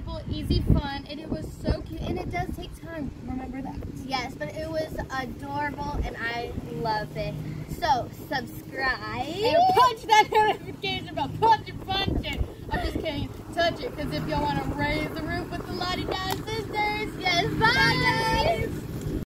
simple, easy fun, and it was so cute, and it does take time. Remember that. Yes, but it was adorable, and I love it. So subscribe. And punch that notification bell. Punch it, punch it. I'm just kidding. Touch it, because if y'all want to raise the roof with the Lottie Down